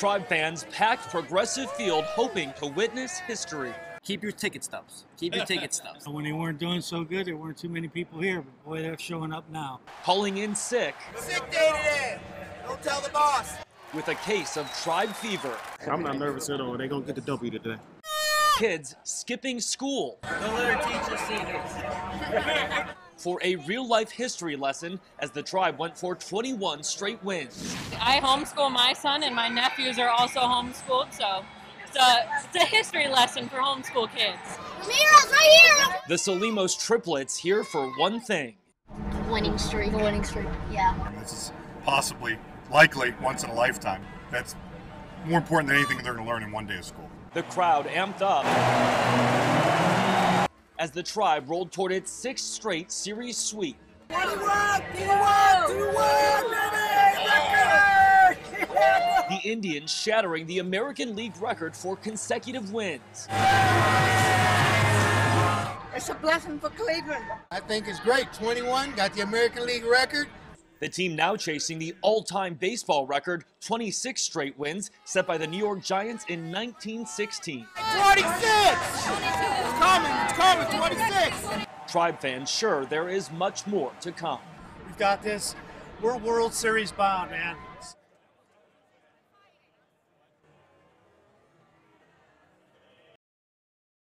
Tribe fans packed Progressive Field hoping to witness history. Keep your ticket stubs. Keep your ticket stubs. When they weren't doing so good, there weren't too many people here, but boy, they're showing up now. Calling in sick. Sick day today. Don't tell the boss. With a case of tribe fever. I'm not nervous at all. They're going to get the W today. Kids skipping school. Don't let her teach us secrets. For a real life history lesson as the tribe went for 21 straight wins. I homeschool my son, and my nephews are also homeschooled, so it's a, it's a history lesson for homeschool kids. Ramirez, right here! The Salimos triplets here for one thing. Winning streak. The winning streak. Yeah. This is possibly, likely, once in a lifetime. That's more important than anything they're going to learn in one day of school. The crowd amped up as the tribe rolled toward its sixth straight series sweep. 21, 21, 21, The Indians shattering the American League record for consecutive wins. It's a blessing for Cleveland. I think it's great. 21, got the American League record. The team now chasing the all time baseball record 26 straight wins set by the New York Giants in 1916. 26! It's coming, 26! Tribe fans sure there is much more to come. We've got this. We're World Series bound, man.